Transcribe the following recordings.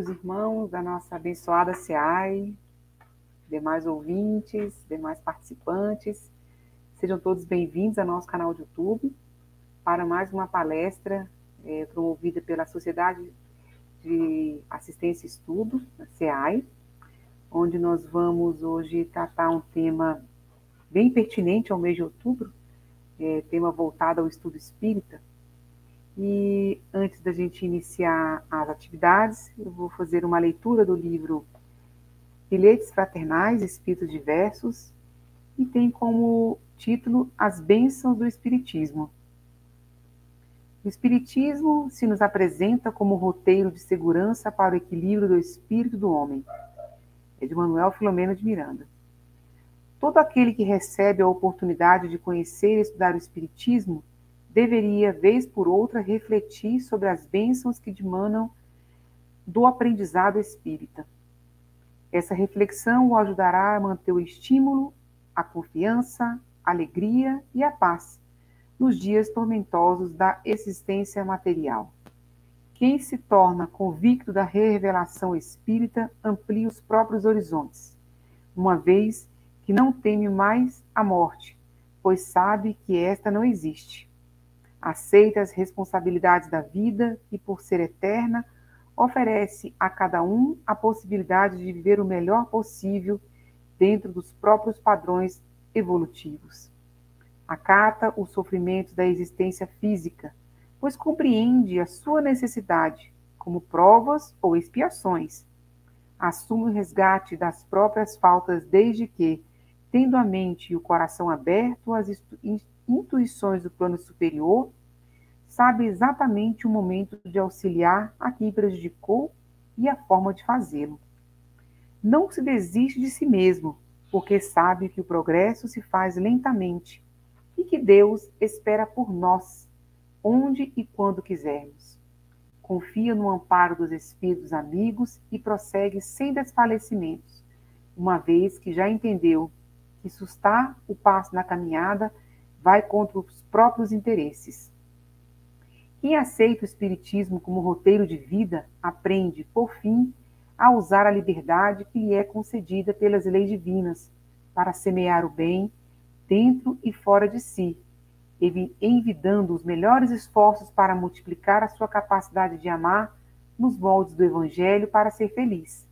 Queridos irmãos da nossa abençoada SEAI, demais ouvintes, demais participantes, sejam todos bem-vindos ao nosso canal de YouTube para mais uma palestra é, promovida pela Sociedade de Assistência e Estudo, a SEAI, onde nós vamos hoje tratar um tema bem pertinente ao mês de outubro, é, tema voltado ao estudo espírita. E antes da gente iniciar as atividades, eu vou fazer uma leitura do livro Bilhetes Fraternais, Espíritos Diversos, e tem como título As Bênçãos do Espiritismo. O Espiritismo se nos apresenta como roteiro de segurança para o equilíbrio do espírito do homem. É de Manuel Filomeno de Miranda. Todo aquele que recebe a oportunidade de conhecer e estudar o Espiritismo deveria, vez por outra, refletir sobre as bênçãos que dimanam do aprendizado espírita. Essa reflexão o ajudará a manter o estímulo, a confiança, a alegria e a paz nos dias tormentosos da existência material. Quem se torna convicto da revelação espírita amplia os próprios horizontes, uma vez que não teme mais a morte, pois sabe que esta não existe. Aceita as responsabilidades da vida e, por ser eterna, oferece a cada um a possibilidade de viver o melhor possível dentro dos próprios padrões evolutivos. Acata os sofrimentos da existência física, pois compreende a sua necessidade como provas ou expiações. Assume o resgate das próprias faltas desde que, tendo a mente e o coração aberto às intuições do plano superior, sabe exatamente o momento de auxiliar a quem prejudicou e a forma de fazê-lo. Não se desiste de si mesmo, porque sabe que o progresso se faz lentamente e que Deus espera por nós, onde e quando quisermos. Confia no amparo dos Espíritos amigos e prossegue sem desfalecimentos, uma vez que já entendeu que sustar o passo na caminhada vai contra os próprios interesses. Quem aceita o Espiritismo como roteiro de vida aprende, por fim, a usar a liberdade que lhe é concedida pelas leis divinas para semear o bem dentro e fora de si, envidando os melhores esforços para multiplicar a sua capacidade de amar nos moldes do Evangelho para ser feliz.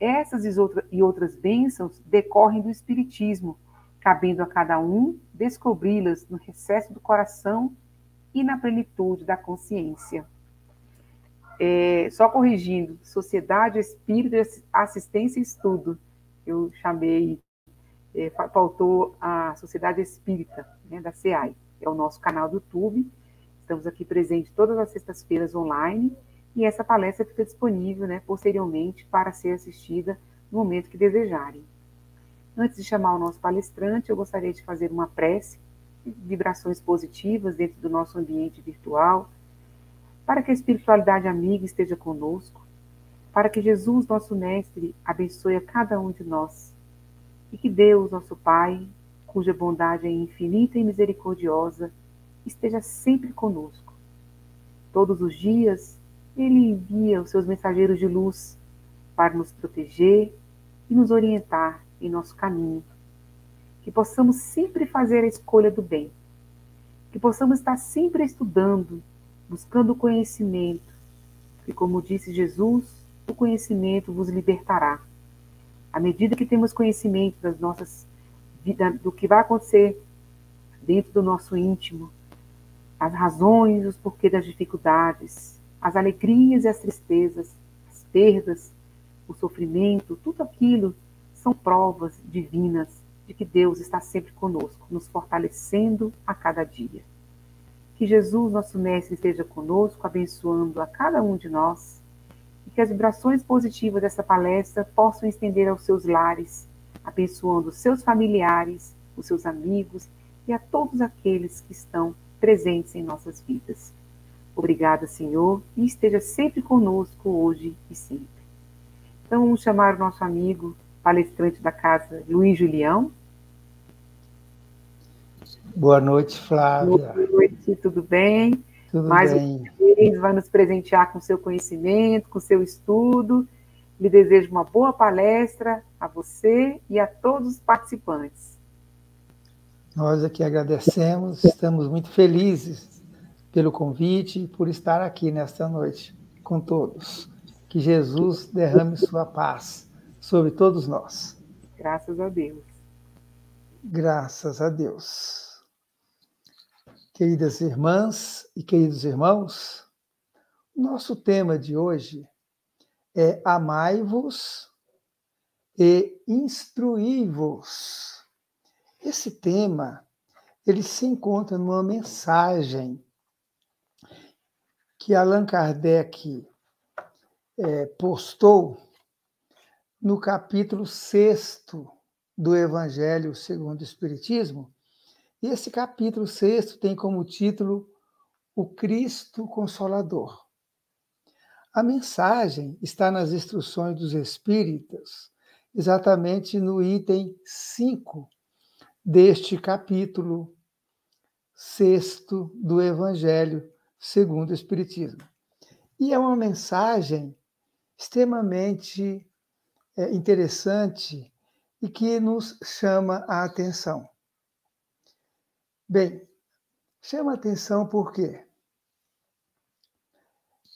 Essas e outras bênçãos decorrem do Espiritismo, cabendo a cada um descobri-las no recesso do coração e na plenitude da consciência. É, só corrigindo, Sociedade Espírita Assistência e Estudo, eu chamei, é, faltou a Sociedade Espírita, né, da CEAI, é o nosso canal do YouTube, estamos aqui presentes todas as sextas-feiras online, e essa palestra fica disponível né, posteriormente para ser assistida no momento que desejarem. Antes de chamar o nosso palestrante, eu gostaria de fazer uma prece, vibrações positivas dentro do nosso ambiente virtual, para que a espiritualidade amiga esteja conosco, para que Jesus, nosso Mestre, abençoe a cada um de nós, e que Deus, nosso Pai, cuja bondade é infinita e misericordiosa, esteja sempre conosco. Todos os dias, Ele envia os seus mensageiros de luz para nos proteger e nos orientar em nosso caminho. Que possamos sempre fazer a escolha do bem. Que possamos estar sempre estudando, buscando conhecimento. E como disse Jesus, o conhecimento vos libertará. À medida que temos conhecimento das nossas do que vai acontecer dentro do nosso íntimo, as razões, os porquês das dificuldades, as alegrias e as tristezas, as perdas, o sofrimento, tudo aquilo são provas divinas de que Deus está sempre conosco, nos fortalecendo a cada dia. Que Jesus, nosso Mestre, esteja conosco, abençoando a cada um de nós e que as vibrações positivas dessa palestra possam estender aos seus lares, abençoando os seus familiares, os seus amigos e a todos aqueles que estão presentes em nossas vidas. Obrigada, Senhor, e esteja sempre conosco hoje e sempre. Então, vamos chamar o nosso amigo palestrante da casa, Luiz Julião. Boa noite, Flávia. Boa noite, tudo bem? Tudo mais bem. uma vez vai nos presentear com seu conhecimento, com seu estudo. Lhe desejo uma boa palestra a você e a todos os participantes. Nós aqui agradecemos, estamos muito felizes pelo convite e por estar aqui nesta noite com todos. Que Jesus derrame sua paz sobre todos nós. Graças a Deus. Graças a Deus. Queridas irmãs e queridos irmãos, nosso tema de hoje é Amai-vos e instruí-vos. Esse tema ele se encontra numa mensagem que Allan Kardec é, postou no capítulo 6 do Evangelho segundo o Espiritismo. E esse capítulo 6 tem como título O Cristo Consolador. A mensagem está nas instruções dos Espíritas, exatamente no item 5 deste capítulo 6 do Evangelho segundo o Espiritismo. E é uma mensagem extremamente interessante e que nos chama a atenção. Bem, chama a atenção por quê?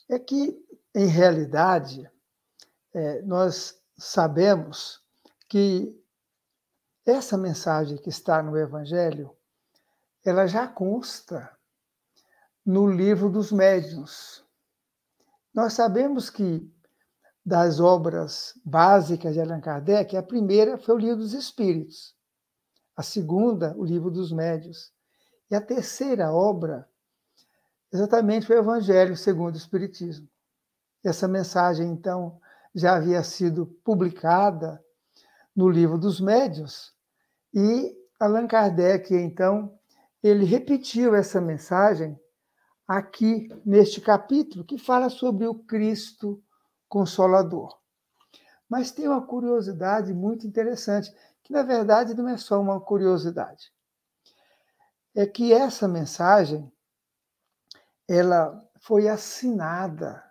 É que, em realidade, é, nós sabemos que essa mensagem que está no Evangelho, ela já consta no livro dos médiuns. Nós sabemos que das obras básicas de Allan Kardec, a primeira foi o Livro dos Espíritos, a segunda, o Livro dos Médios, e a terceira obra, exatamente, foi o Evangelho segundo o Espiritismo. Essa mensagem, então, já havia sido publicada no Livro dos Médios, e Allan Kardec, então, ele repetiu essa mensagem aqui neste capítulo, que fala sobre o Cristo consolador. Mas tem uma curiosidade muito interessante, que na verdade não é só uma curiosidade. É que essa mensagem ela foi assinada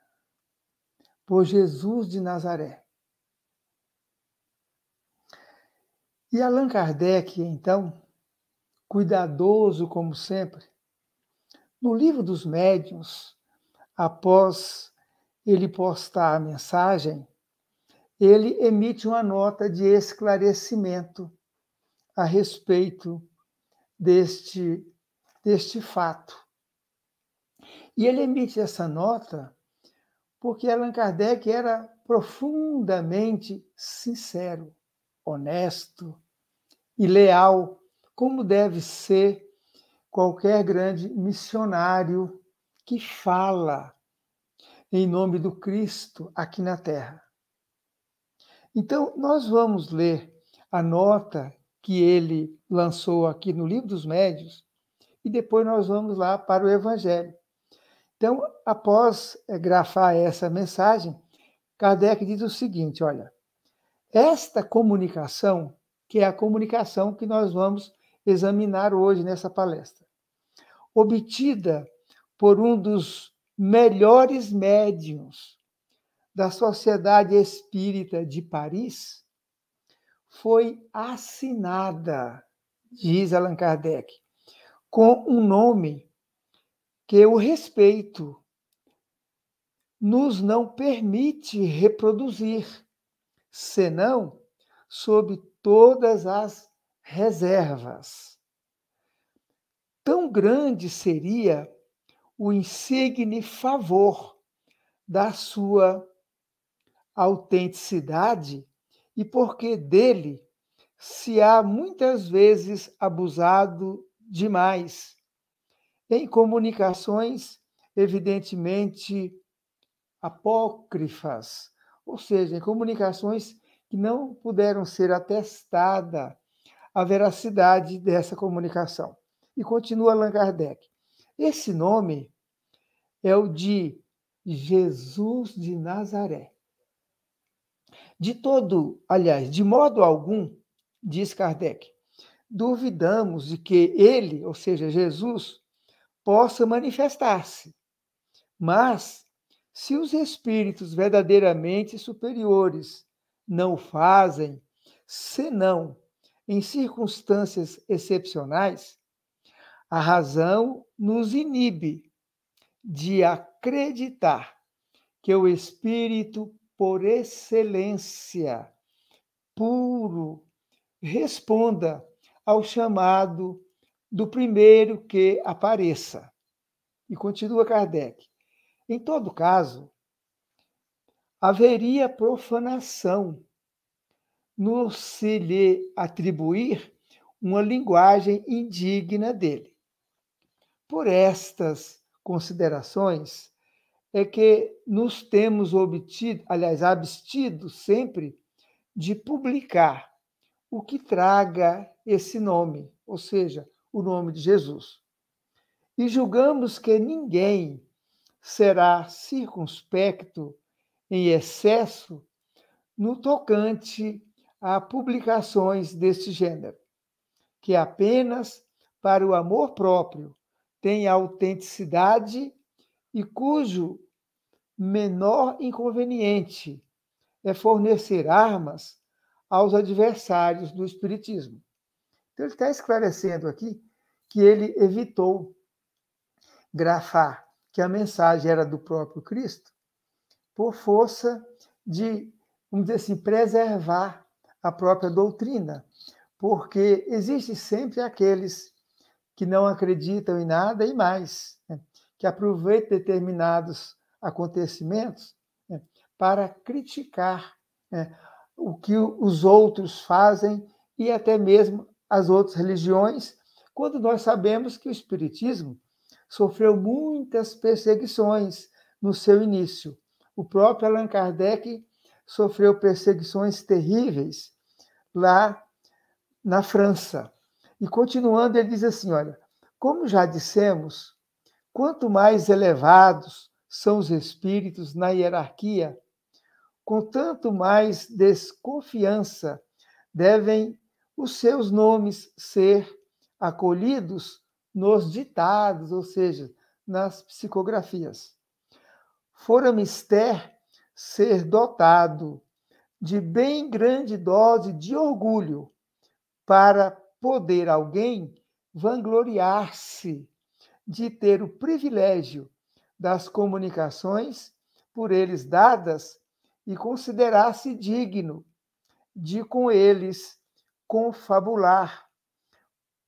por Jesus de Nazaré. E Allan Kardec, então, cuidadoso como sempre, no livro dos médiuns, após ele postar a mensagem, ele emite uma nota de esclarecimento a respeito deste, deste fato. E ele emite essa nota porque Allan Kardec era profundamente sincero, honesto e leal, como deve ser qualquer grande missionário que fala em nome do Cristo aqui na Terra. Então, nós vamos ler a nota que ele lançou aqui no Livro dos Médios e depois nós vamos lá para o Evangelho. Então, após eh, grafar essa mensagem, Kardec diz o seguinte: olha, esta comunicação, que é a comunicação que nós vamos examinar hoje nessa palestra, obtida por um dos melhores médiums da Sociedade Espírita de Paris foi assinada, diz Allan Kardec, com um nome que eu respeito, nos não permite reproduzir, senão sob todas as reservas. Tão grande seria o insigne favor da sua autenticidade e porque dele se há muitas vezes abusado demais em comunicações evidentemente apócrifas, ou seja, em comunicações que não puderam ser atestada a veracidade dessa comunicação. E continua Allan Kardec. Esse nome é o de Jesus de Nazaré. De todo, aliás, de modo algum, diz Kardec, duvidamos de que ele, ou seja, Jesus, possa manifestar-se Mas, se os espíritos verdadeiramente superiores não o fazem, senão em circunstâncias excepcionais, a razão nos inibe de acreditar que o espírito por excelência, puro, responda ao chamado do primeiro que apareça. E continua Kardec. Em todo caso, haveria profanação no se lhe atribuir uma linguagem indigna dele. Por estas considerações é que nos temos obtido, aliás, abstido sempre de publicar o que traga esse nome, ou seja, o nome de Jesus. E julgamos que ninguém será circunspecto em excesso no tocante a publicações deste gênero, que apenas para o amor próprio tem autenticidade e cujo menor inconveniente é fornecer armas aos adversários do Espiritismo. Então, ele está esclarecendo aqui que ele evitou grafar que a mensagem era do próprio Cristo por força de, vamos dizer assim, preservar a própria doutrina, porque existe sempre aqueles que não acreditam em nada e mais, né? que aproveitam determinados acontecimentos né? para criticar né? o que os outros fazem e até mesmo as outras religiões, quando nós sabemos que o Espiritismo sofreu muitas perseguições no seu início. O próprio Allan Kardec sofreu perseguições terríveis lá na França. E continuando, ele diz assim: olha, como já dissemos, quanto mais elevados são os espíritos na hierarquia, com tanto mais desconfiança devem os seus nomes ser acolhidos nos ditados, ou seja, nas psicografias. Fora mister ser dotado de bem grande dose de orgulho para poder alguém vangloriar-se de ter o privilégio das comunicações por eles dadas e considerar-se digno de com eles confabular,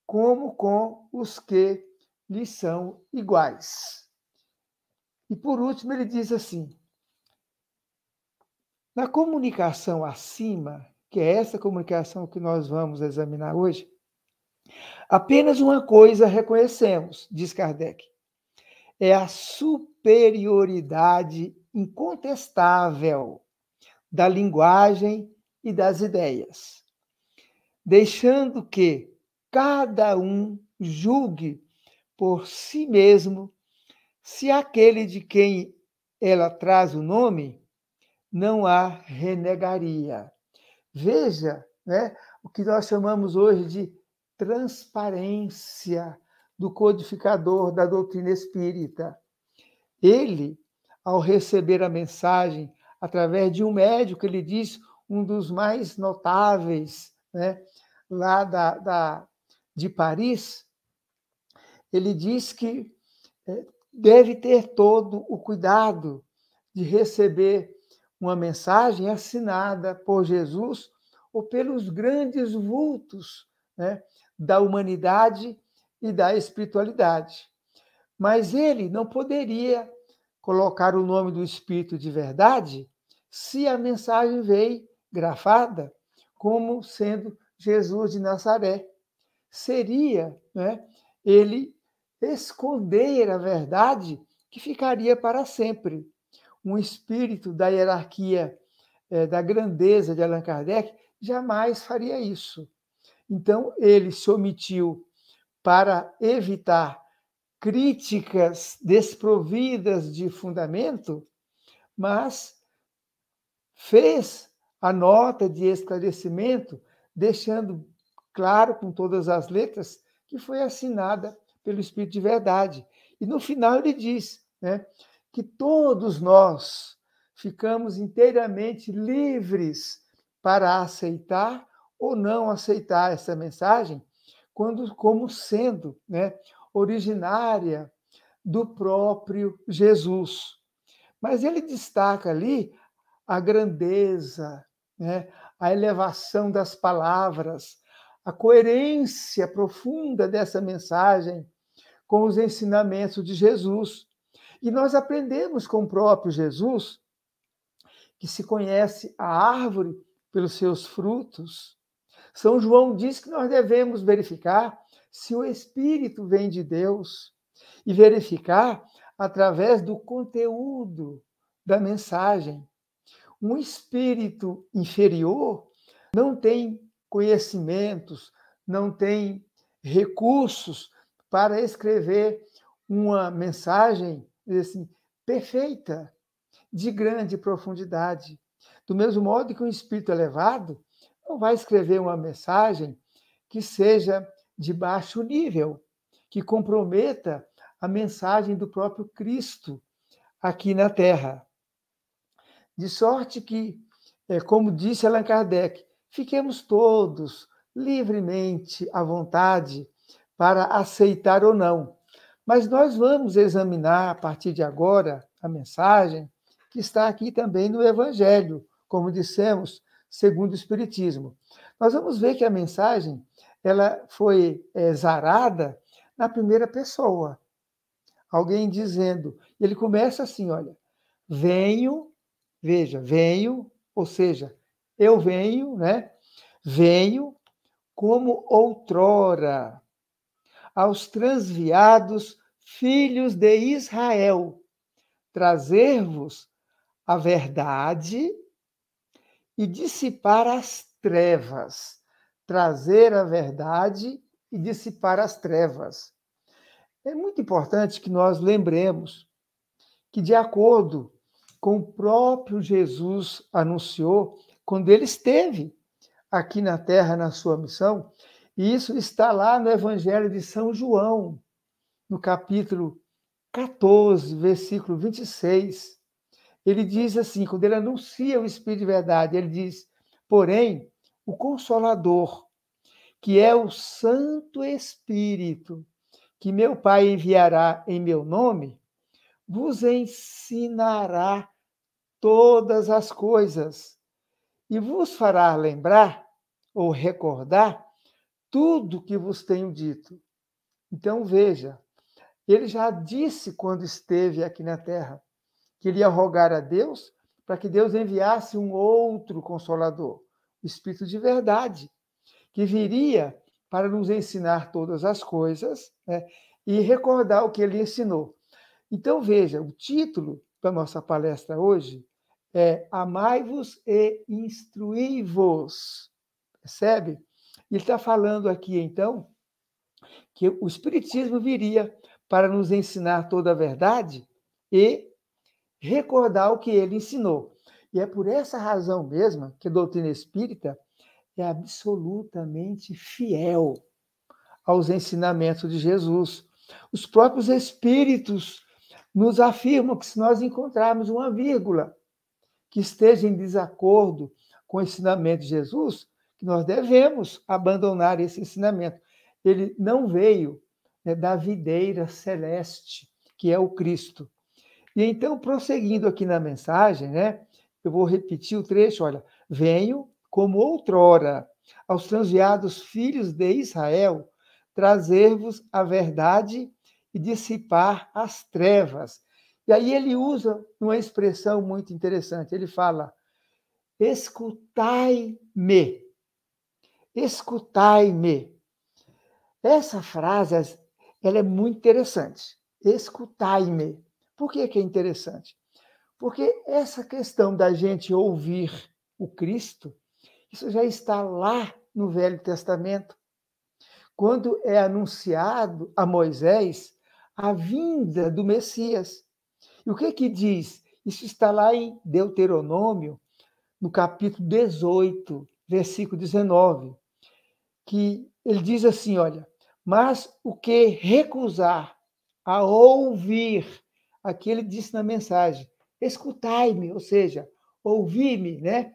como com os que lhe são iguais. E por último, ele diz assim: na comunicação acima, que é essa comunicação que nós vamos examinar hoje, apenas uma coisa reconhecemos, diz Kardec: é a superioridade incontestável da linguagem e das ideias, deixando que cada um julgue por si mesmo se aquele de quem ela traz o nome não há renegaria. Veja né, o que nós chamamos hoje de transparência do codificador da doutrina espírita. Ele, ao receber a mensagem através de um médico, ele diz um dos mais notáveis né, lá da, da, de Paris, ele diz que é, deve ter todo o cuidado de receber uma mensagem assinada por Jesus ou pelos grandes vultos né, da humanidade e da espiritualidade. Mas ele não poderia colocar o nome do Espírito de verdade se a mensagem veio grafada como sendo Jesus de Nazaré. Seria né, ele esconder a verdade que ficaria para sempre um espírito da hierarquia é, da grandeza de Allan Kardec jamais faria isso. Então, ele se omitiu para evitar críticas desprovidas de fundamento, mas fez a nota de esclarecimento, deixando claro com todas as letras que foi assinada pelo Espírito de Verdade. E no final ele diz né, que todos nós ficamos inteiramente livres para aceitar ou não aceitar essa mensagem, quando como sendo, né, originária do próprio Jesus. Mas ele destaca ali a grandeza, né, a elevação das palavras, a coerência profunda dessa mensagem com os ensinamentos de Jesus. E nós aprendemos com o próprio Jesus que se conhece a árvore pelos seus frutos. São João diz que nós devemos verificar se o Espírito vem de Deus e verificar através do conteúdo da mensagem. Um espírito inferior não tem conhecimentos, não tem recursos para escrever uma mensagem assim, perfeita, de grande profundidade. Do mesmo modo que um espírito elevado não vai escrever uma mensagem que seja de baixo nível, que comprometa a mensagem do próprio Cristo aqui na Terra. De sorte que, é, como disse Allan Kardec, fiquemos todos livremente à vontade para aceitar ou não. Mas nós vamos examinar a partir de agora a mensagem que está aqui também no Evangelho, como dissemos, segundo o Espiritismo. Nós vamos ver que a mensagem ela foi é, zarada na primeira pessoa. Alguém dizendo, ele começa assim, olha, venho, veja, venho, ou seja, eu venho, né? Venho como outrora aos transviados filhos de Israel, trazer-vos a verdade e dissipar as trevas. Trazer a verdade e dissipar as trevas. É muito importante que nós lembremos que, de acordo com o próprio Jesus anunciou, quando ele esteve aqui na terra na sua missão, e isso está lá no Evangelho de São João, no capítulo 14, versículo 26. Ele diz assim, quando ele anuncia o Espírito de verdade, ele diz: Porém, o Consolador, que é o Santo Espírito, que meu Pai enviará em meu nome, vos ensinará todas as coisas e vos fará lembrar ou recordar tudo que vos tenho dito. Então veja, ele já disse quando esteve aqui na terra que rogar a Deus para que Deus enviasse um outro consolador, o Espírito de verdade, que viria para nos ensinar todas as coisas né, e recordar o que ele ensinou. Então, veja, o título da nossa palestra hoje é Amai-vos e instruí-vos. Percebe? Ele está falando aqui, então, que o Espiritismo viria para nos ensinar toda a verdade e recordar o que ele ensinou. E é por essa razão mesma que a doutrina espírita é absolutamente fiel aos ensinamentos de Jesus. Os próprios espíritos nos afirmam que se nós encontrarmos uma vírgula que esteja em desacordo com o ensinamento de Jesus, que nós devemos abandonar esse ensinamento. Ele não veio né, da videira celeste, que é o Cristo. E então, prosseguindo aqui na mensagem, né, eu vou repetir o trecho, olha, venho como outrora aos transviados filhos de Israel trazer-vos a verdade e dissipar as trevas. E aí ele usa uma expressão muito interessante. Ele fala: escutai-me. Escutai-me. Essa frase ela é muito interessante. Escutai-me. Por que, que é interessante? Porque essa questão da gente ouvir o Cristo, isso já está lá no Velho Testamento. Quando é anunciado a Moisés a vinda do Messias. E o que que diz? Isso está lá em Deuteronômio, no capítulo 18, versículo 19, que ele diz assim, olha, mas o que recusar a ouvir aqui ele disse na mensagem: escutai-me, ou seja, ouvi-me, né?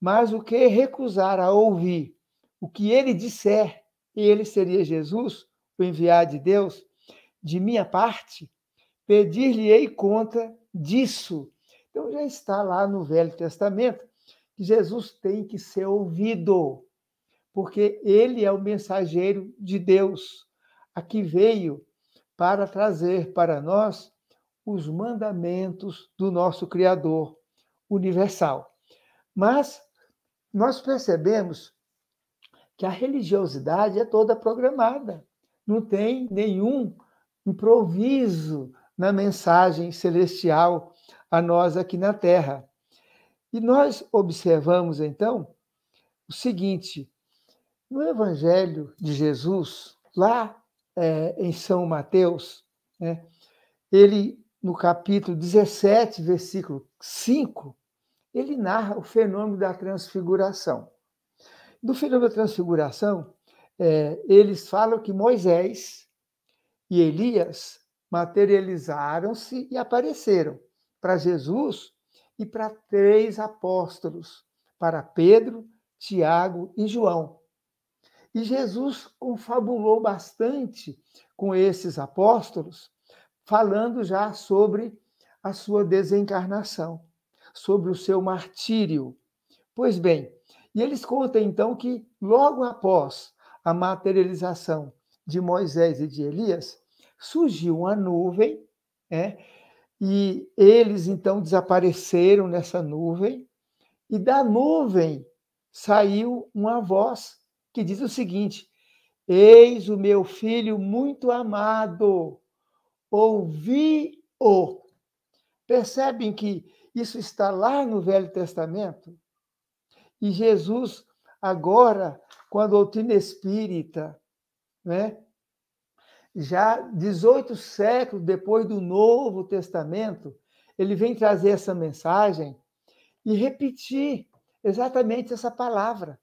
Mas o que recusar a ouvir o que ele disser, ele seria Jesus, o enviado de Deus, de minha parte, pedir-lhe-ei conta disso. Então já está lá no Velho Testamento que Jesus tem que ser ouvido, porque ele é o mensageiro de Deus, a que veio para trazer para nós os mandamentos do nosso Criador universal. Mas nós percebemos que a religiosidade é toda programada, não tem nenhum improviso na mensagem celestial a nós aqui na Terra. E nós observamos então o seguinte: no Evangelho de Jesus, lá é, em São Mateus, né, ele, no capítulo 17, versículo 5, ele narra o fenômeno da transfiguração. Do fenômeno da transfiguração, é, eles falam que Moisés e Elias materializaram-se e apareceram para Jesus e para três apóstolos, para Pedro, Tiago e João. E Jesus confabulou bastante com esses apóstolos, falando já sobre a sua desencarnação, sobre o seu martírio. Pois bem, e eles contam então que logo após a materialização de Moisés e de Elias, surgiu uma nuvem, né? e eles então desapareceram nessa nuvem, e da nuvem saiu uma voz que diz o seguinte: Eis o meu filho muito amado, ouvi-o. Percebem que isso está lá no Velho Testamento? E Jesus, agora, com a doutrina espírita, né? já 18 séculos depois do Novo Testamento, ele vem trazer essa mensagem e repetir exatamente essa palavra,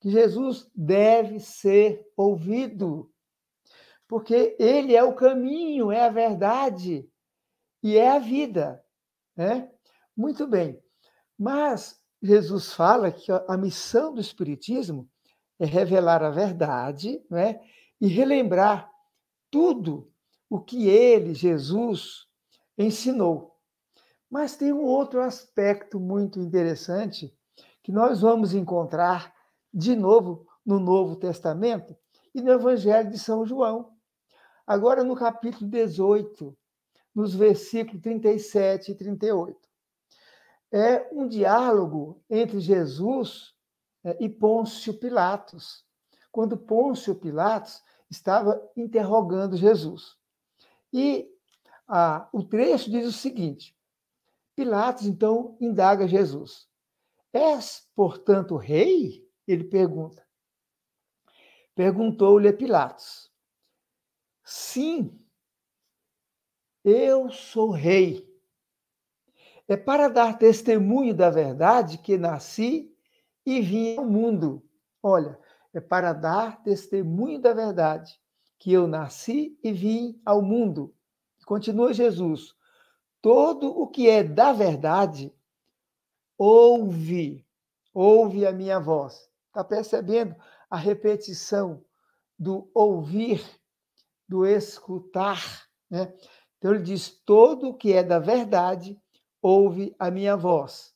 que Jesus deve ser ouvido, porque ele é o caminho, é a verdade e é a vida. Né? Muito bem, mas Jesus fala que a missão do Espiritismo é revelar a verdade né? e relembrar tudo o que ele, Jesus, ensinou. Mas tem um outro aspecto muito interessante que nós vamos encontrar de novo no Novo Testamento e no Evangelho de São João. Agora no capítulo 18, nos versículos 37 e 38. É um diálogo entre Jesus é, e Pôncio Pilatos. Quando Pôncio Pilatos estava interrogando Jesus. E ah, o trecho diz o seguinte: Pilatos então indaga Jesus: És, portanto, rei? Ele pergunta. Perguntou-lhe Pilatos: Sim, eu sou rei. É para dar testemunho da verdade que nasci e vim ao mundo. Olha, é para dar testemunho da verdade, que eu nasci e vim ao mundo. Continua Jesus. Todo o que é da verdade, ouve, ouve a minha voz. Está percebendo a repetição do ouvir, do escutar, né? Então ele diz: todo o que é da verdade, ouve a minha voz.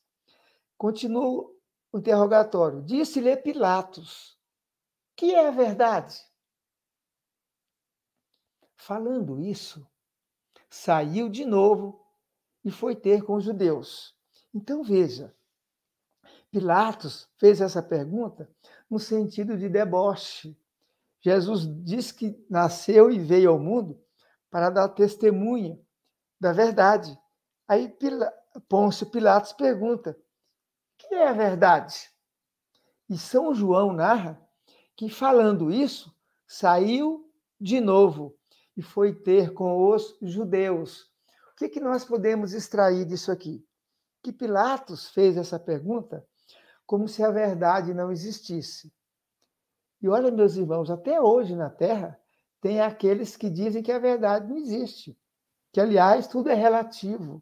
Continua o interrogatório. Disse-lhe Pilatos: que é a verdade. Falando isso, saiu de novo e foi ter com os judeus. Então veja, Pilatos fez essa pergunta no sentido de deboche. Jesus diz que nasceu e veio ao mundo para dar testemunha da verdade. Aí Pôncio Pilatos pergunta: o que é a verdade? E São João narra que, falando isso, saiu de novo e foi ter com os judeus. O que, que nós podemos extrair disso aqui? Que Pilatos fez essa pergunta como se a verdade não existisse. E olha, meus irmãos, até hoje na Terra tem aqueles que dizem que a verdade não existe, que, aliás, tudo é relativo,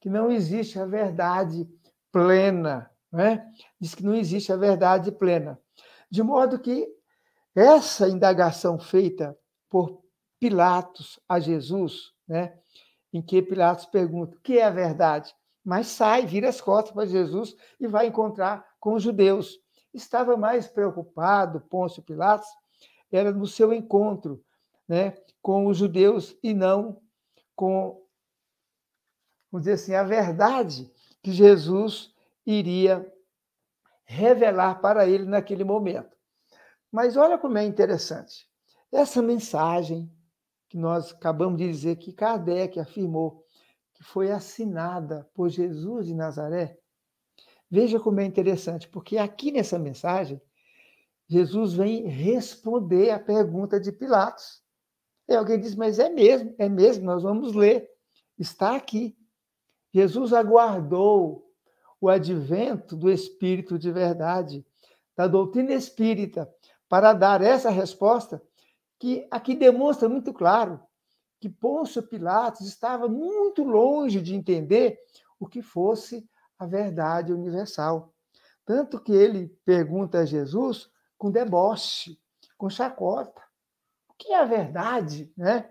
que não existe a verdade plena, né? diz que não existe a verdade plena. De modo que essa indagação feita por Pilatos a Jesus, né? em que Pilatos pergunta o que é a verdade, mas sai, vira as costas para Jesus e vai encontrar com os judeus. Estava mais preocupado, Pôncio Pilatos, era no seu encontro né, com os judeus e não com, vamos dizer assim, a verdade que Jesus iria revelar para ele naquele momento. Mas olha como é interessante. Essa mensagem que nós acabamos de dizer que Kardec afirmou que foi assinada por Jesus de Nazaré, veja como é interessante, porque aqui nessa mensagem, Jesus vem responder a pergunta de Pilatos. E alguém diz, mas é mesmo, é mesmo, nós vamos ler. Está aqui. Jesus aguardou o advento do Espírito de verdade, da doutrina espírita, para dar essa resposta, que aqui demonstra muito claro que Pôncio Pilatos estava muito longe de entender o que fosse a verdade universal. Tanto que ele pergunta a Jesus com deboche, com chacota que é a verdade, né?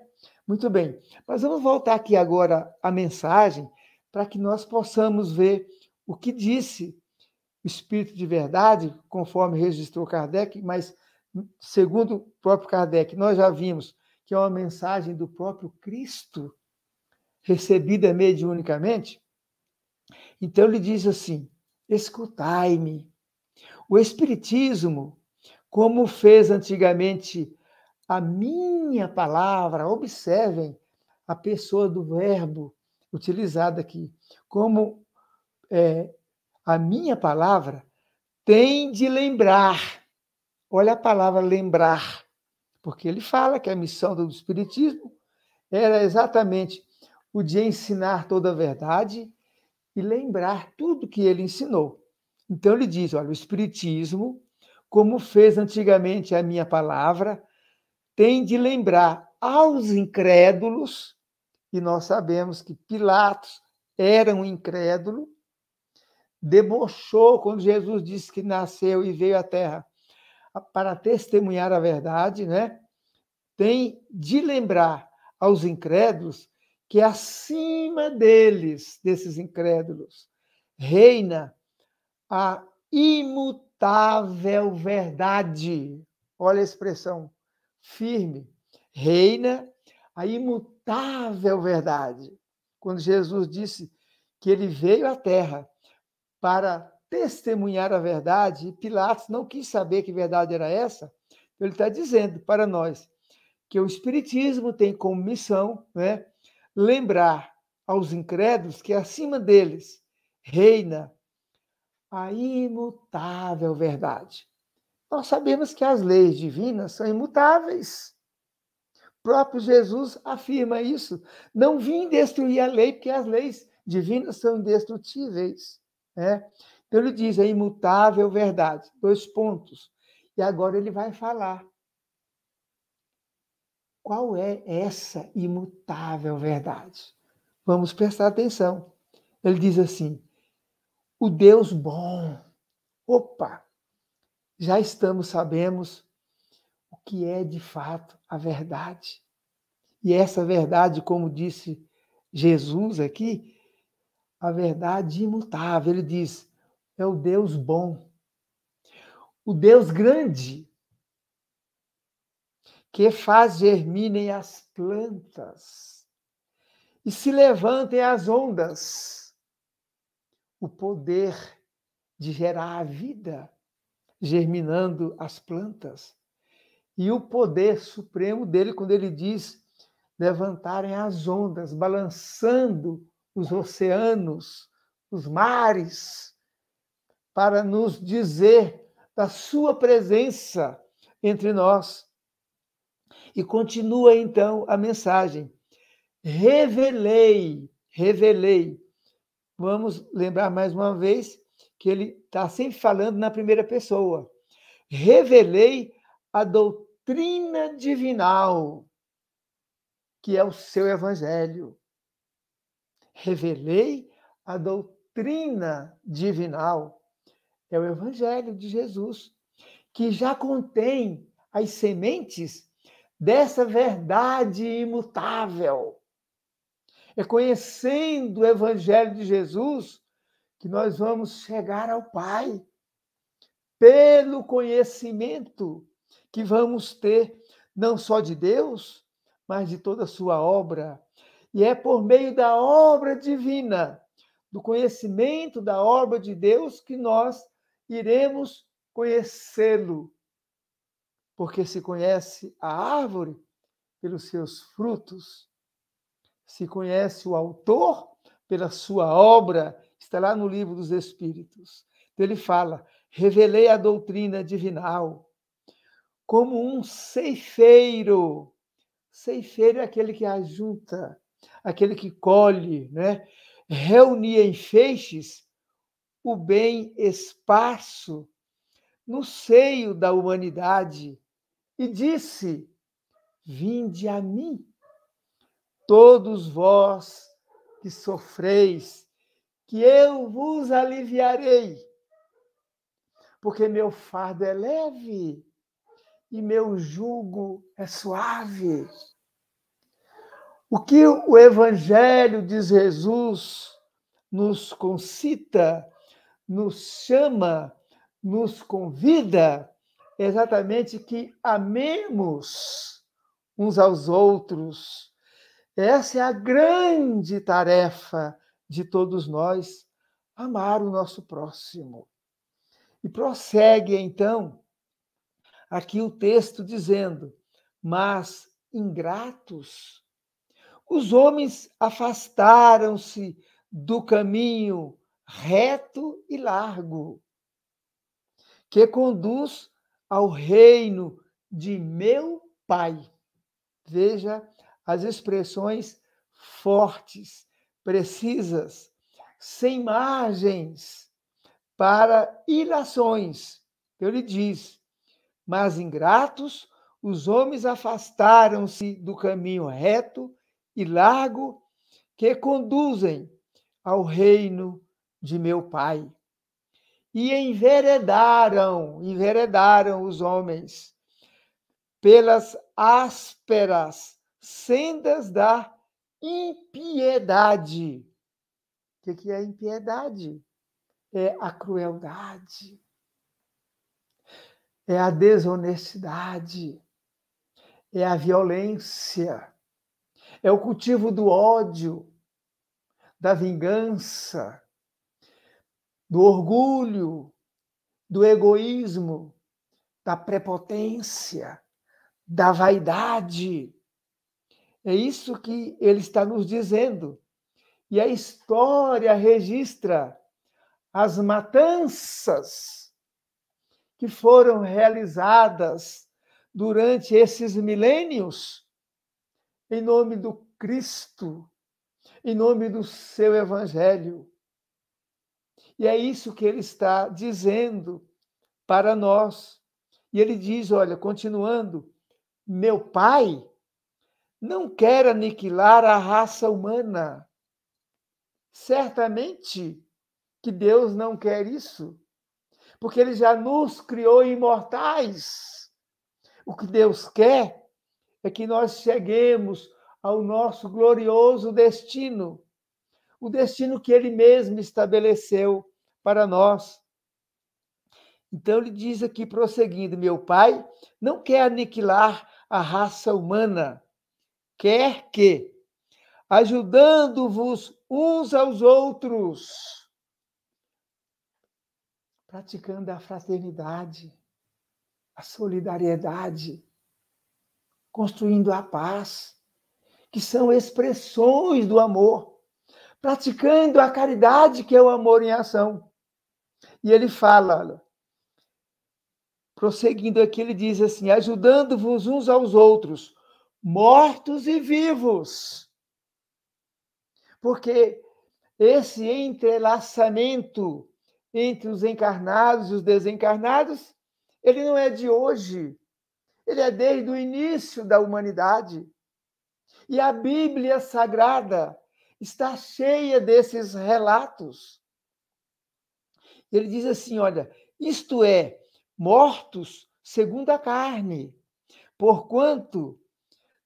Muito bem, mas vamos voltar aqui agora à mensagem para que nós possamos ver o que disse o Espírito de verdade, conforme registrou Kardec, mas segundo o próprio Kardec, nós já vimos que é uma mensagem do próprio Cristo, recebida mediunicamente. Então ele diz assim: escutai-me. O Espiritismo, como fez antigamente a minha palavra, observem a pessoa do verbo utilizado aqui, como é, a minha palavra tem de lembrar. Olha a palavra lembrar, porque ele fala que a missão do Espiritismo era exatamente o de ensinar toda a verdade e lembrar tudo que ele ensinou. Então ele diz: olha, o Espiritismo, como fez antigamente a minha palavra, tem de lembrar aos incrédulos, e nós sabemos que Pilatos era um incrédulo, debochou quando Jesus disse que nasceu e veio à terra para testemunhar a verdade, né? Tem de lembrar aos incrédulos que acima deles, desses incrédulos, reina a imutável verdade. Olha a expressão firme, reina a imutável verdade. Quando Jesus disse que ele veio à terra para testemunhar a verdade, e Pilatos não quis saber que verdade era essa, ele está dizendo para nós que o Espiritismo tem como missão né, lembrar aos incrédulos que acima deles reina a imutável verdade. Nós sabemos que as leis divinas são imutáveis. O próprio Jesus afirma isso. Não vim destruir a lei, porque as leis divinas são indestrutíveis. Né? Então ele diz a imutável verdade. Dois pontos. E agora ele vai falar. Qual é essa imutável verdade? Vamos prestar atenção. Ele diz assim: o Deus bom. Opa! já estamos, sabemos o que é de fato a verdade. E essa verdade, como disse Jesus aqui, a verdade imutável, ele diz, é o Deus bom, o Deus grande, que faz germinem as plantas e se levantem as ondas, o poder de gerar a vida germinando as plantas. E o poder supremo dele, quando ele diz levantarem as ondas, balançando os oceanos, os mares, para nos dizer da sua presença entre nós. E continua então a mensagem: revelei, revelei. Vamos lembrar mais uma vez que ele está sempre falando na primeira pessoa. Revelei a doutrina divinal, que é o seu evangelho. revelei a doutrina divinal. É o Evangelho de Jesus, que já contém as sementes dessa verdade imutável. É conhecendo o Evangelho de Jesus que nós vamos chegar ao Pai. Pelo conhecimento que vamos ter, não só de Deus, mas de toda a sua obra. E é por meio da obra divina, do conhecimento da obra de Deus, que nós iremos conhecê-lo porque se conhece a árvore pelos seus frutos, se conhece o autor pela sua obra, está lá no livro dos Espíritos. Então ele fala: revelei a doutrina divinal como um ceifeiro. Ceifeiro é aquele que ajunta, aquele que colhe, né? reunia em feixes o bem esparso no seio da humanidade e disse: Vinde a mim, todos vós que sofreis, que eu vos aliviarei, porque meu fardo é leve e meu jugo é suave. O que o Evangelho de Jesus nos concita, nos chama, nos convida exatamente que amemos uns aos outros. Essa é a grande tarefa de todos nós, amar o nosso próximo. E prossegue então aqui o texto dizendo: Mas ingratos, os homens afastaram-se do caminho reto e largo, que conduz ao reino de meu Pai. Veja as expressões fortes, precisas, sem margens para ilações. Ele diz: Mas ingratos, os homens afastaram-se do caminho reto e largo que conduzem ao reino de meu Pai e enveredaram, enveredaram os homens pelas ásperas sendas da impiedade. O que é impiedade? É a crueldade, é a desonestidade, é a violência, é o cultivo do ódio, da vingança, do orgulho, do egoísmo, da prepotência, da vaidade. É isso que ele está nos dizendo. E a história registra as matanças que foram realizadas durante esses milênios em nome do Cristo, em nome do seu evangelho. E é isso que ele está dizendo para nós. E ele diz: olha, continuando, meu pai não quer aniquilar a raça humana. Certamente que Deus não quer isso, porque ele já nos criou imortais. O que Deus quer é que nós cheguemos ao nosso glorioso destino, o destino que ele mesmo estabeleceu para nós. Então ele diz aqui, prosseguindo: Meu pai não quer aniquilar a raça humana, quer que, ajudando-vos uns aos outros, praticando a fraternidade, a solidariedade, construindo a paz, que são expressões do amor, praticando a caridade, que é o amor em ação. E ele fala, prosseguindo aqui, ele diz assim: ajudando-vos uns aos outros, mortos e vivos. Porque esse entrelaçamento entre os encarnados e os desencarnados, ele não é de hoje, ele é desde o início da humanidade. E a Bíblia Sagrada está cheia desses relatos. Ele diz assim: olha, isto é, mortos segundo a carne, porquanto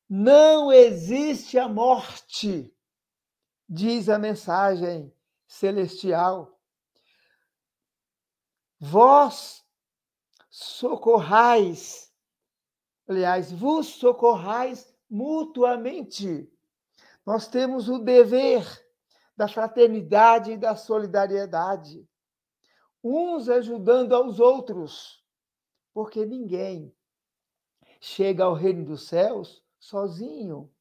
não existe a morte, diz a mensagem celestial. Vós socorrais, aliás, vos socorrais mutuamente. Nós temos o dever da fraternidade e da solidariedade, uns ajudando aos outros, porque ninguém chega ao reino dos céus sozinho,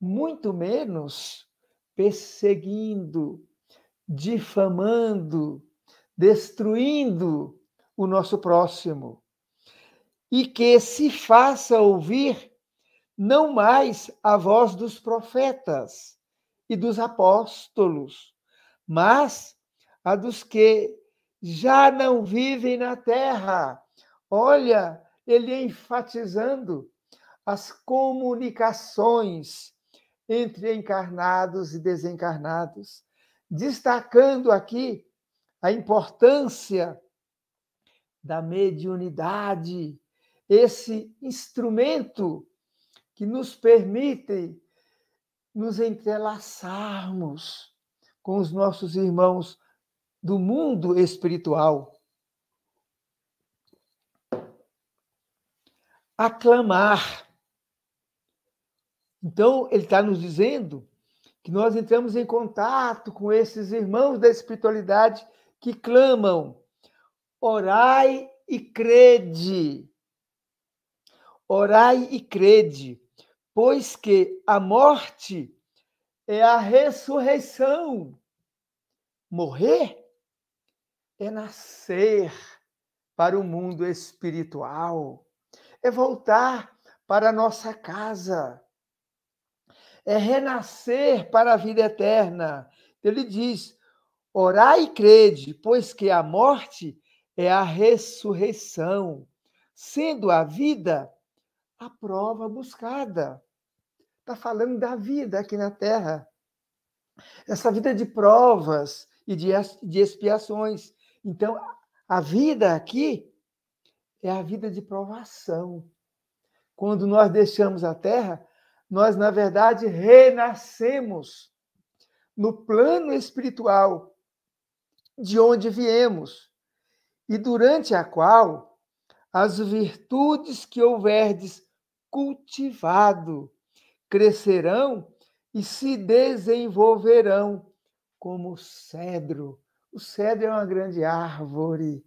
muito menos perseguindo, difamando, destruindo o nosso próximo. E que se faça ouvir não mais a voz dos profetas e dos apóstolos, mas a dos que já não vivem na terra. Olha, ele enfatizando as comunicações entre encarnados e desencarnados, destacando aqui a importância da mediunidade, esse instrumento que nos permite nos entrelaçarmos com os nossos irmãos do mundo espiritual. Aclamar. Então, ele está nos dizendo que nós entramos em contato com esses irmãos da espiritualidade que clamam: orai e crede. Orai e crede, pois que a morte é a ressurreição. Morrer é nascer para o mundo espiritual, é voltar para a nossa casa, é renascer para a vida eterna. Ele diz: orai e crede, pois que a morte é a ressurreição, sendo a vida a prova buscada. Está falando da vida aqui na Terra. Essa vida de provas e de expiações. Então, a vida aqui é a vida de provação. Quando nós deixamos a Terra, nós, na verdade, renascemos no plano espiritual de onde viemos e durante a qual as virtudes que houverdes cultivado, crescerão e se desenvolverão como cedro. O cedro é uma grande árvore.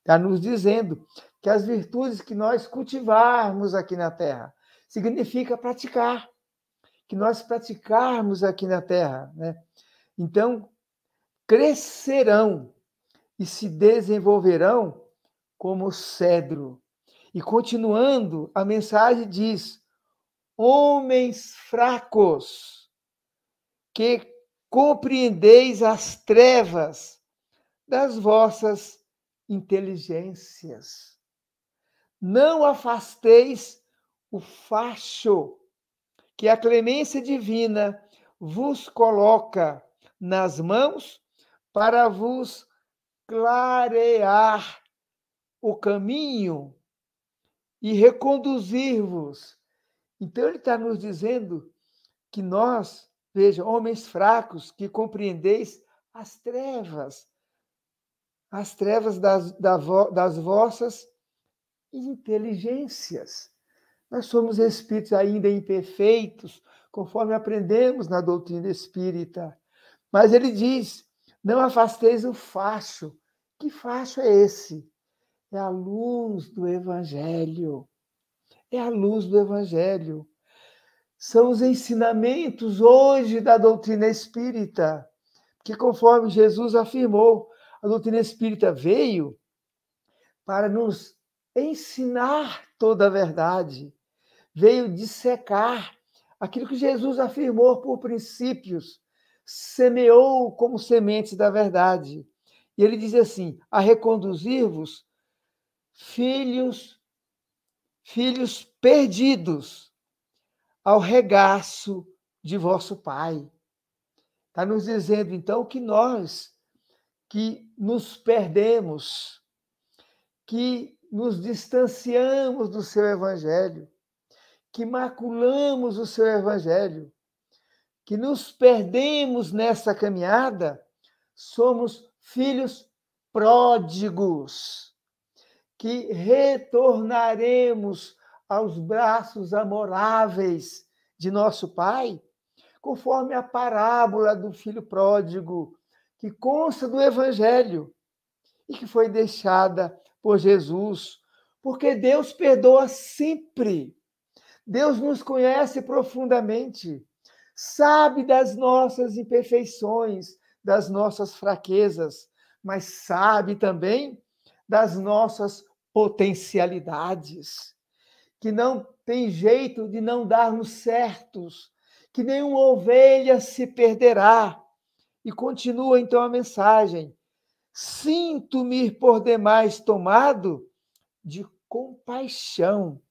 Está nos dizendo que as virtudes que nós cultivarmos aqui na terra significa praticar, que nós praticarmos aqui na terra, né? Então, crescerão e se desenvolverão como cedro. E continuando, a mensagem diz: Homens fracos, que compreendeis as trevas das vossas inteligências. Não afasteis o facho que a clemência divina vos coloca nas mãos para vos clarear o caminho e reconduzir-vos. Então, ele está nos dizendo que nós, veja, homens fracos, que compreendeis as trevas, as trevas das, das vossas inteligências. Nós somos espíritos ainda imperfeitos, conforme aprendemos na doutrina espírita. Mas ele diz: não afasteis o facho. Que facho é esse? É a luz do Evangelho. É a luz do Evangelho. São os ensinamentos hoje da doutrina espírita, que, conforme Jesus afirmou, a doutrina espírita veio para nos ensinar toda a verdade, veio dissecar aquilo que Jesus afirmou por princípios, semeou como sementes da verdade. E ele diz assim: a reconduzir-vos filhos, filhos perdidos ao regaço de vosso Pai. Está nos dizendo, então, que nós que nos perdemos, que nos distanciamos do seu evangelho, que maculamos o seu evangelho, que nos perdemos nessa caminhada, somos filhos pródigos, que retornaremos aos braços amoráveis de nosso Pai, conforme a parábola do filho pródigo, que consta do Evangelho e que foi deixada por Jesus, porque Deus perdoa sempre. Deus nos conhece profundamente sabe das nossas imperfeições, das nossas fraquezas, mas sabe também das nossas potencialidades, que não tem jeito de não darmos certos, que nenhuma ovelha se perderá. E continua então a mensagem: Sinto-me por demais tomado de compaixão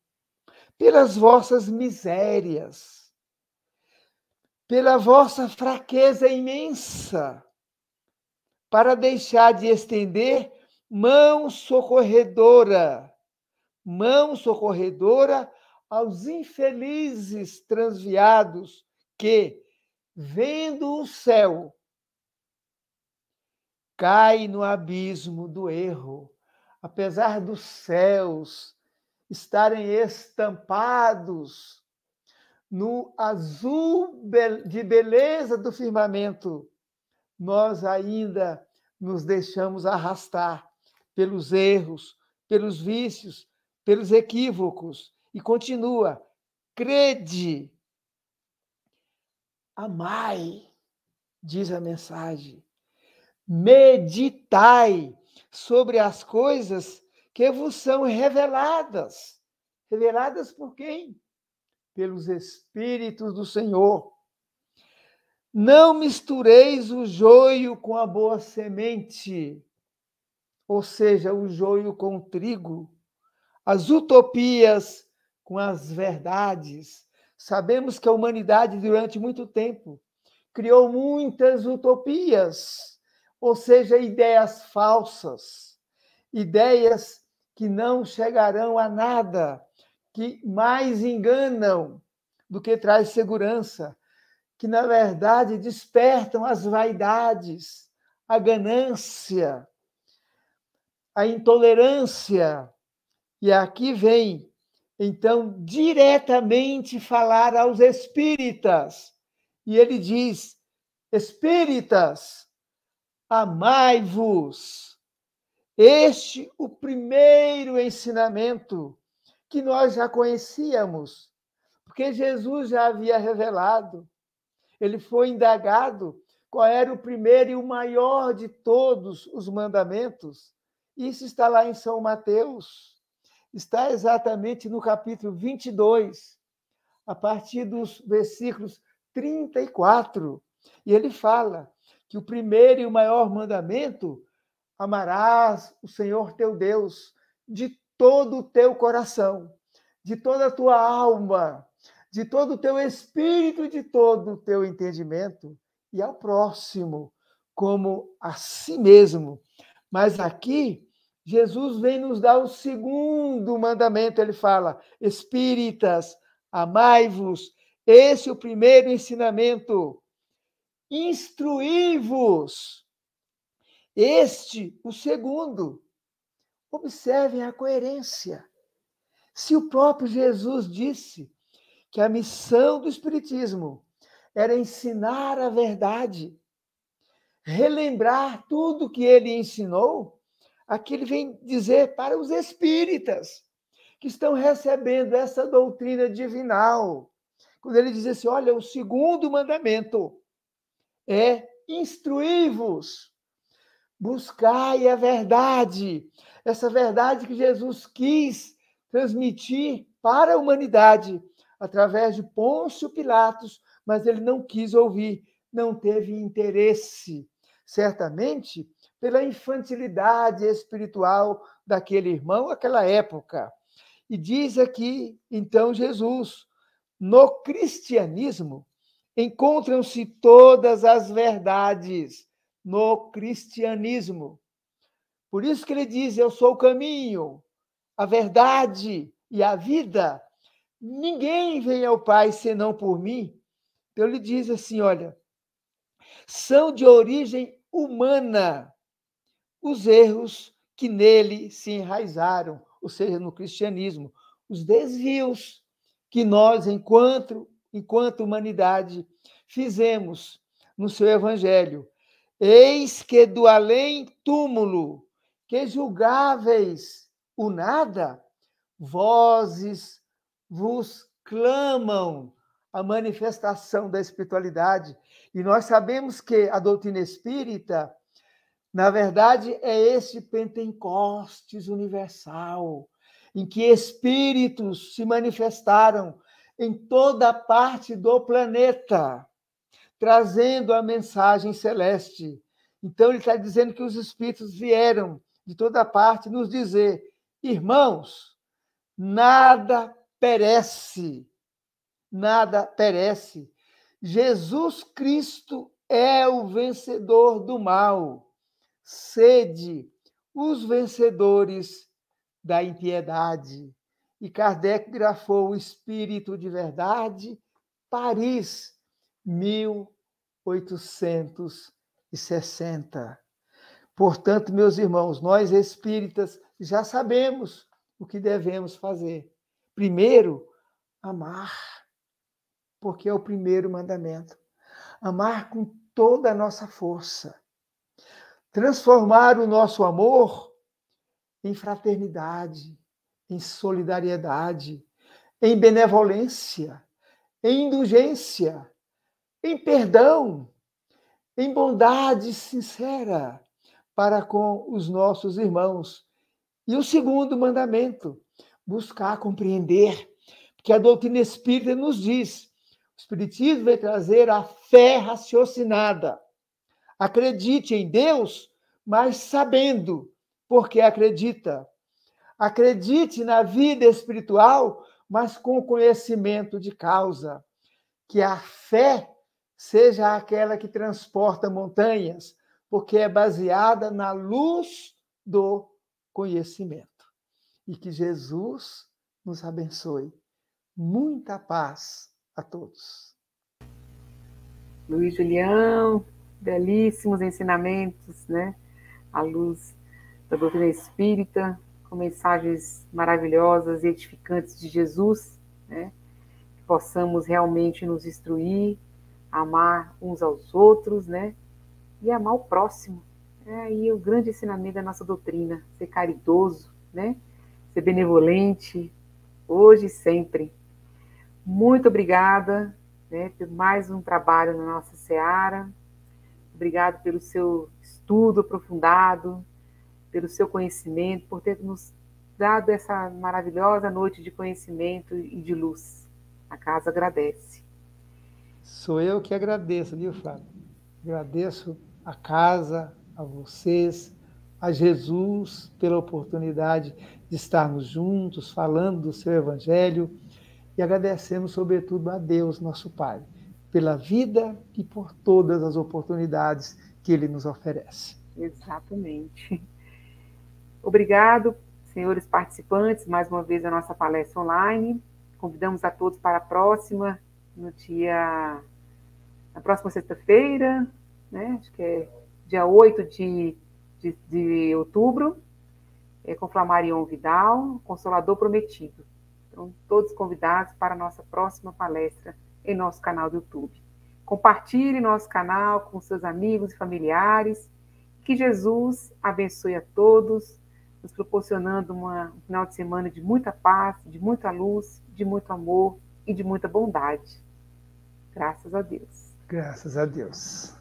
pelas vossas misérias pela vossa fraqueza imensa, para deixar de estender mão socorredora, mão socorredora aos infelizes transviados que, vendo o céu, cai no abismo do erro, apesar dos céus estarem estampados no azul de beleza do firmamento, nós ainda nos deixamos arrastar pelos erros, pelos vícios, pelos equívocos. E continua: crede, amai, diz a mensagem, meditai sobre as coisas que vos são reveladas. Reveladas por quem? pelos Espíritos do Senhor. Não mistureis o joio com a boa semente, ou seja, o joio com o trigo, as utopias com as verdades. Sabemos que a humanidade, durante muito tempo, criou muitas utopias, ou seja, ideias falsas, ideias que não chegarão a nada, que mais enganam do que traz segurança, que na verdade despertam as vaidades, a ganância, a intolerância. E aqui vem, então, diretamente falar aos espíritas. E ele diz: Espíritas, amai-vos. Este o primeiro ensinamento que nós já conhecíamos, porque Jesus já havia revelado. Ele foi indagado qual era o primeiro e o maior de todos os mandamentos. Isso está lá em São Mateus. Está exatamente no capítulo 22, a partir dos versículos 34. E ele fala que o primeiro e o maior mandamento amarás o Senhor teu Deus de todo o teu coração, de toda a tua alma, de todo o teu espírito, de todo o teu entendimento, e ao próximo como a si mesmo. Mas aqui, Jesus vem nos dar o segundo mandamento. Ele fala: Espíritas, amai-vos. Esse é o primeiro ensinamento. Instruí-vos. Este, o segundo. Observem a coerência. Se o próprio Jesus disse que a missão do Espiritismo era ensinar a verdade, relembrar tudo que ele ensinou, aqui ele vem dizer para os espíritas que estão recebendo essa doutrina divinal. Quando ele diz assim: olha, o segundo mandamento é instruí-vos, buscai a verdade, essa verdade que Jesus quis transmitir para a humanidade através de Pôncio Pilatos, mas ele não quis ouvir, não teve interesse, certamente pela infantilidade espiritual daquele irmão naquela época. E diz aqui, então, Jesus, no cristianismo encontram-se todas as verdades no cristianismo. Por isso que ele diz: Eu sou o caminho, a verdade e a vida. Ninguém vem ao Pai senão por mim. Então ele diz assim: olha, são de origem humana os erros que nele se enraizaram, ou seja, no cristianismo, os desvios que nós, enquanto, enquanto humanidade, fizemos no seu evangelho. Eis que do além túmulo, que julgáveis o nada, vozes vos clamam a manifestação da espiritualidade. E nós sabemos que a doutrina espírita, na verdade, é esse Pentecostes universal, em que espíritos se manifestaram em toda parte do planeta, trazendo a mensagem celeste. Então, ele está dizendo que os espíritos vieram de toda parte nos dizer: irmãos, nada perece, nada perece. Jesus Cristo é o vencedor do mal. Sede os vencedores da impiedade. E Kardec grafou o Espírito de Verdade, Paris, 1860. Portanto, meus irmãos, nós espíritas já sabemos o que devemos fazer. Primeiro, amar, porque é o primeiro mandamento. Amar com toda a nossa força. Transformar o nosso amor em fraternidade, em solidariedade, em benevolência, em indulgência, em perdão, em bondade sincera para com os nossos irmãos. E o segundo mandamento, buscar compreender, porque a doutrina espírita nos diz: o Espiritismo vai trazer a fé raciocinada. Acredite em Deus, mas sabendo porque acredita. Acredite na vida espiritual, mas com conhecimento de causa. Que a fé seja aquela que transporta montanhas, porque é baseada na luz do conhecimento. E que Jesus nos abençoe. Muita paz a todos. Luiz Julião, belíssimos ensinamentos, né? À luz da doutrina espírita, com mensagens maravilhosas e edificantes de Jesus, né? Que possamos realmente nos instruir, amar uns aos outros, né? E amar o próximo. É aí o grande ensinamento da nossa doutrina, ser caridoso, né? Ser benevolente, hoje e sempre. Muito obrigada né, por mais um trabalho na nossa Seara. Obrigado pelo seu estudo aprofundado, pelo seu conhecimento, por ter nos dado essa maravilhosa noite de conhecimento e de luz. A casa agradece. Sou eu que agradeço, viu, Fábio? Agradeço a casa, a vocês, a Jesus pela oportunidade de estarmos juntos falando do seu evangelho e agradecemos sobretudo a Deus, nosso Pai, pela vida e por todas as oportunidades que ele nos oferece. Exatamente. Obrigado, senhores participantes, mais uma vez a nossa palestra online. Convidamos a todos para a próxima, no dia. na próxima sexta-feira, né? Acho que é dia 8 de, de, de outubro, é, com Flamarion Vidal, Consolador Prometido. Então, todos convidados para a nossa próxima palestra em nosso canal do YouTube. Compartilhe nosso canal com seus amigos e familiares. Que Jesus abençoe a todos nos proporcionando uma, um final de semana de muita paz, de muita luz, de muito amor e de muita bondade. Graças a Deus. Graças a Deus.